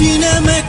Sineme